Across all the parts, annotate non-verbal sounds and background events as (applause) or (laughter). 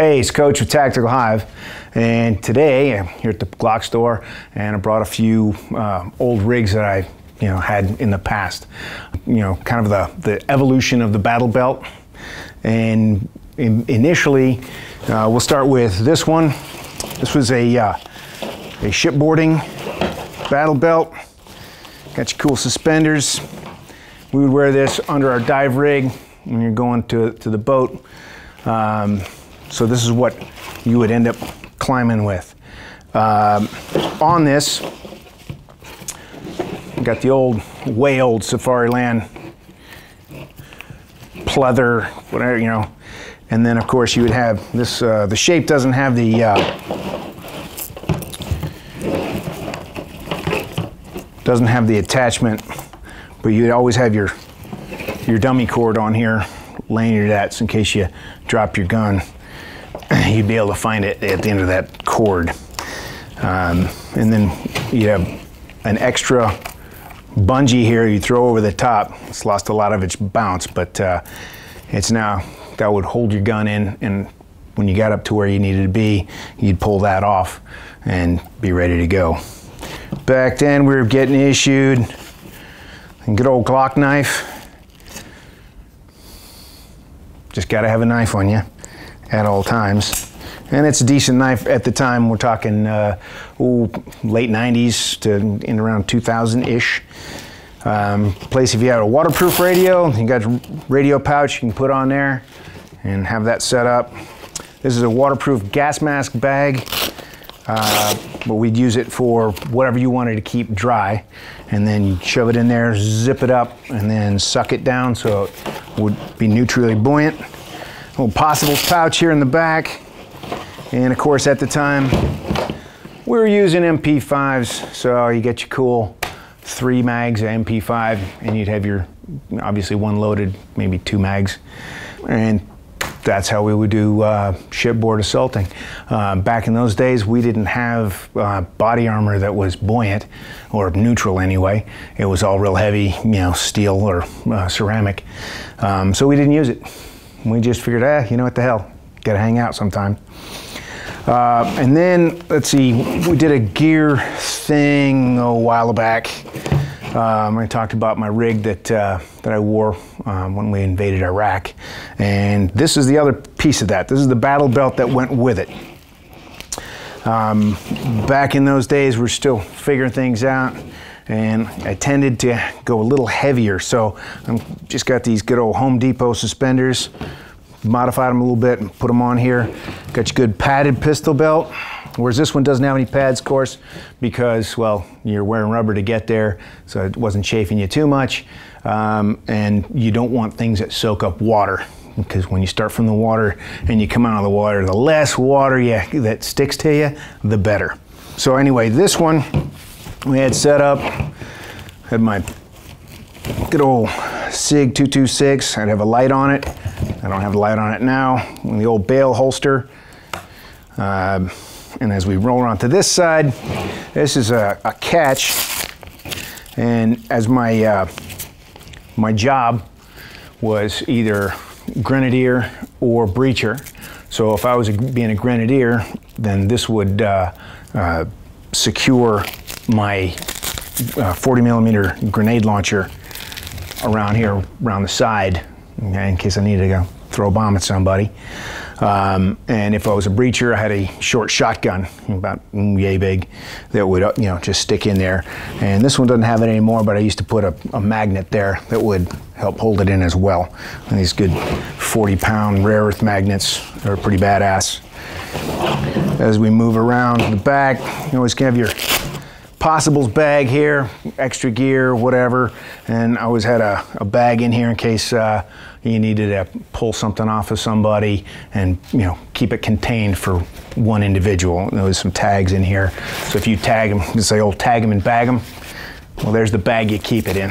Hey, it's Coch with Tactical Hyve, and today I'm here at the Glock store, and I brought a few uh, old rigs that I, you know, had in the past. You know, kind of the the evolution of the battle belt, and in, initially, uh, we'll start with this one. This was a uh, a shipboarding battle belt. Got your cool suspenders. We would wear this under our dive rig when you're going to, to the boat. Um, so this is what you would end up climbing with. Um, on this, got the old, way old Safariland pleather, whatever, you know. And then of course you would have this, uh, the shape doesn't have the, uh, doesn't have the attachment, but you'd always have your, your dummy cord on here lanyard that's in case you drop your gun. (clears throat) you'd be able to find it at the end of that cord. Um, and then you have an extra bungee here you throw over the top. It's lost a lot of its bounce, but uh, it's now, that would hold your gun in and when you got up to where you needed to be, you'd pull that off and be ready to go. Back then we were getting issued a good old Glock knife. Just gotta have a knife on you at all times. And it's a decent knife at the time. We're talking uh, ooh, late 90s to in around 2000-ish. Um, place if you have a waterproof radio, you got a radio pouch you can put on there and have that set up. This is a waterproof gas mask bag, uh, but we'd use it for whatever you wanted to keep dry. And then you shove it in there, zip it up, and then suck it down so it would be neutrally buoyant little pouch here in the back. And of course, at the time, we were using MP5s, so you get your cool three mags of MP5, and you'd have your, obviously one loaded, maybe two mags. And that's how we would do uh, shipboard assaulting. Uh, back in those days, we didn't have uh, body armor that was buoyant, or neutral anyway. It was all real heavy, you know, steel or uh, ceramic. Um, so we didn't use it we just figured, ah, you know what the hell, gotta hang out sometime. Uh, and then, let's see, we did a gear thing a while back. Um, I talked about my rig that, uh, that I wore um, when we invaded Iraq. And this is the other piece of that. This is the battle belt that went with it. Um, back in those days, we we're still figuring things out and I tended to go a little heavier. So I've just got these good old Home Depot suspenders, modified them a little bit and put them on here. Got your good padded pistol belt. Whereas this one doesn't have any pads, of course, because, well, you're wearing rubber to get there, so it wasn't chafing you too much. Um, and you don't want things that soak up water, because when you start from the water and you come out of the water, the less water you, that sticks to you, the better. So anyway, this one, we had set up, had my good old SIG 226. I'd have a light on it. I don't have a light on it now. The old bail holster. Uh, and as we roll onto this side, this is a, a catch. And as my, uh, my job was either grenadier or breacher. So if I was being a grenadier, then this would uh, uh, secure my uh, 40 millimeter grenade launcher around here, around the side, in case I needed to go throw a bomb at somebody. Um, and if I was a breacher, I had a short shotgun, about yay big, that would uh, you know just stick in there. And this one doesn't have it anymore, but I used to put a, a magnet there that would help hold it in as well. And these good 40 pound rare earth magnets are pretty badass. As we move around the back, you always can have your possibles bag here, extra gear, whatever. And I always had a, a bag in here in case uh, you needed to pull something off of somebody and you know keep it contained for one individual. There was some tags in here. So if you tag them, you say, oh, tag them and bag them. Well, there's the bag you keep it in.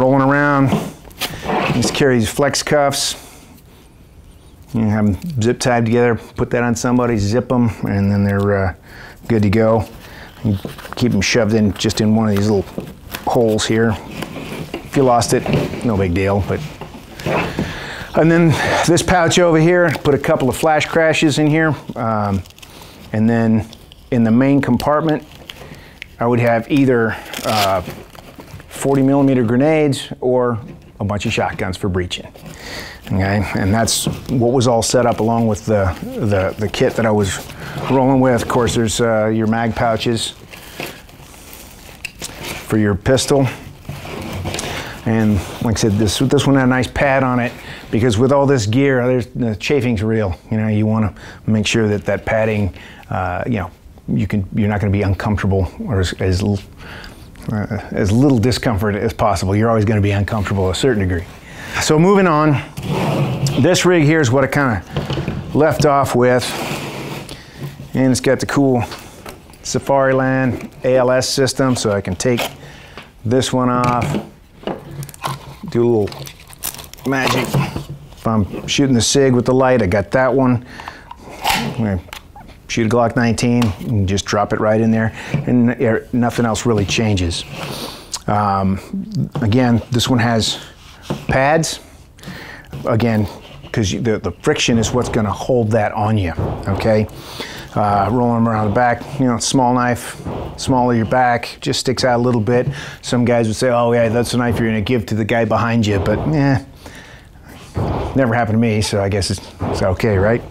Rolling around, carry these flex cuffs. You have them zip tied together, put that on somebody, zip them, and then they're uh, good to go. You keep them shoved in just in one of these little holes here. If you lost it, no big deal, but And then this pouch over here, put a couple of flash crashes in here. Um, and then in the main compartment, I would have either uh, 40 millimeter grenades or a bunch of shotguns for breaching. Okay, and that's what was all set up along with the, the, the kit that I was rolling with. Of course, there's uh, your mag pouches for your pistol. And like I said, this, this one had a nice pad on it because with all this gear, there's, the chafing's real. You know, you want to make sure that that padding, uh, you know, you can, you're not going to be uncomfortable or as, as, uh, as little discomfort as possible. You're always going to be uncomfortable to a certain degree. So moving on, this rig here is what I kind of left off with. And it's got the cool Safariland ALS system, so I can take this one off, do a little magic. If I'm shooting the SIG with the light, I got that one. Gonna shoot a Glock 19 and just drop it right in there, and nothing else really changes. Um, again, this one has pads. Again, because the, the friction is what's going to hold that on you, okay? Uh, rolling them around the back, you know, small knife, small of your back, just sticks out a little bit. Some guys would say, oh yeah, that's a knife you're going to give to the guy behind you, but eh, never happened to me, so I guess it's, it's okay, right?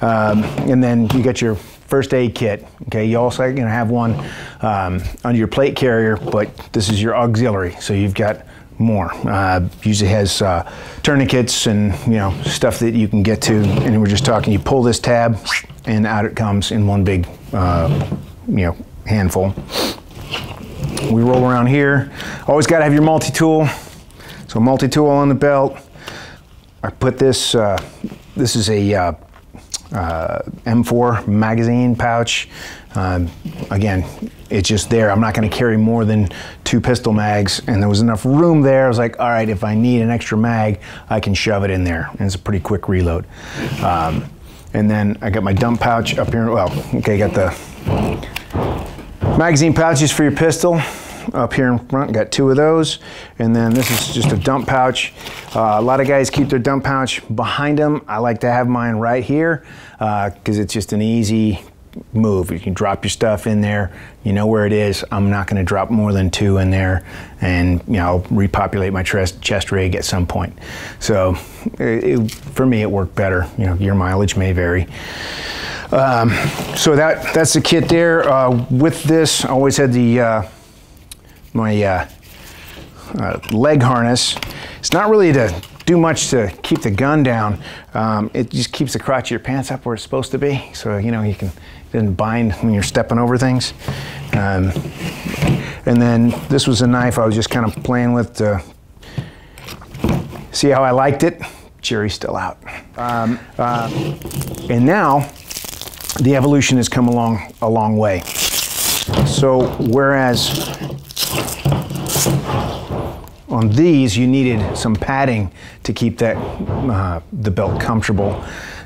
Um, and then you got your first aid kit. Okay, you also going to have one um, under your plate carrier, but this is your auxiliary. So you've got more. Uh, usually has uh, tourniquets and you know stuff that you can get to. And we're just talking. You pull this tab, and out it comes in one big uh, you know handful. We roll around here. Always got to have your multi-tool. So multi-tool on the belt. I put this. Uh, this is a uh, uh, M4 magazine pouch. Um, again, it's just there. I'm not going to carry more than two pistol mags, and there was enough room there. I was like, all right, if I need an extra mag, I can shove it in there, and it's a pretty quick reload. Um, and then I got my dump pouch up here. Well, okay, got the magazine pouches for your pistol up here in front. Got two of those. And then this is just a dump pouch. Uh, a lot of guys keep their dump pouch behind them. I like to have mine right here because uh, it's just an easy move. You can drop your stuff in there. You know where it is. I'm not going to drop more than two in there, and you know I'll repopulate my chest, chest rig at some point. So it, it, for me, it worked better. You know, your mileage may vary. Um, so that that's the kit there. Uh, with this, I always had the uh, my uh, uh, leg harness. It's not really to do much to keep the gun down. Um, it just keeps the crotch of your pants up where it's supposed to be. So, you know, you can, didn't bind when you're stepping over things. Um, and then this was a knife I was just kind of playing with to see how I liked it. Jury's still out. Um, uh, and now the evolution has come along a long way. So whereas on these, you needed some padding to keep that uh, the belt comfortable.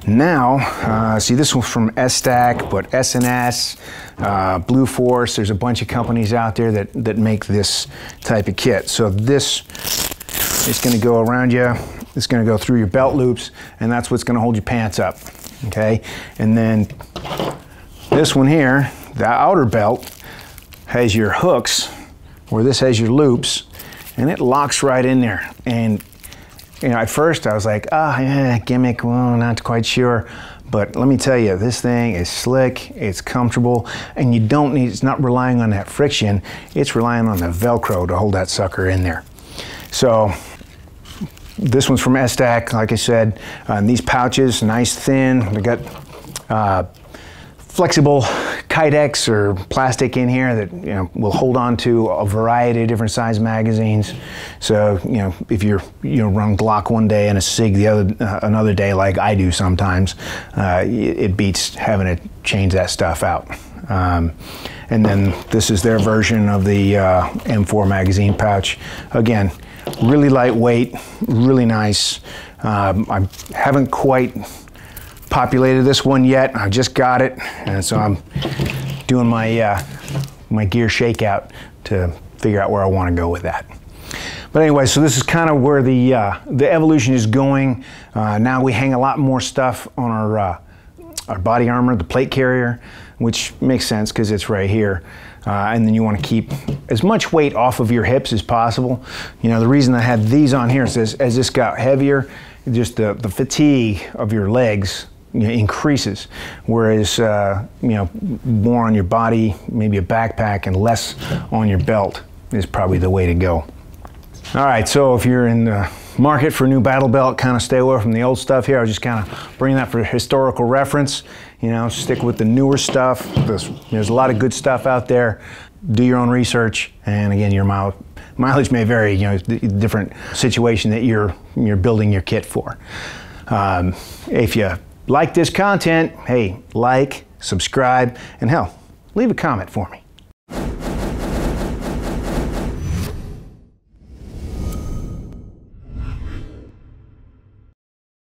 Now, uh, see this one's from Esstac, but S&S, uh, Blue Force, there's a bunch of companies out there that, that make this type of kit. So this is gonna go around you, it's gonna go through your belt loops, and that's what's gonna hold your pants up, okay? And then this one here, the outer belt, has your hooks, where this has your loops, and it locks right in there. And you know, at first I was like, ah, oh, yeah, gimmick, well, not quite sure. But let me tell you, this thing is slick, it's comfortable, and you don't need, it's not relying on that friction, it's relying on the Velcro to hold that sucker in there. So this one's from Esstac, like I said, uh, and these pouches, nice thin, they got uh, flexible Kydex or plastic in here that you know will hold on to a variety of different size magazines. So you know if you're you know run Glock one day and a Sig the other uh, another day like I do sometimes, uh, it beats having to change that stuff out. Um, and then this is their version of the uh, M4 magazine pouch. Again, really lightweight, really nice. Um, I haven't quite populated this one yet. I just got it, and so I'm doing my, uh, my gear shakeout to figure out where I want to go with that. But anyway, so this is kind of where the uh, the evolution is going. Uh, now we hang a lot more stuff on our uh, our body armor, the plate carrier, which makes sense because it's right here. Uh, and then you want to keep as much weight off of your hips as possible. You know, the reason I had these on here is as, as this got heavier, just the, the fatigue of your legs increases. Whereas, uh, you know, more on your body, maybe a backpack, and less on your belt is probably the way to go. All right, so if you're in the market for a new battle belt, kind of stay away from the old stuff here. I was just kind of bringing that for historical reference. You know, stick with the newer stuff. There's, there's a lot of good stuff out there. Do your own research, and again, your mile, mileage may vary. You know, different situation that you're you're building your kit for. Um, if you like this content, hey, like, subscribe, and hell, leave a comment for me.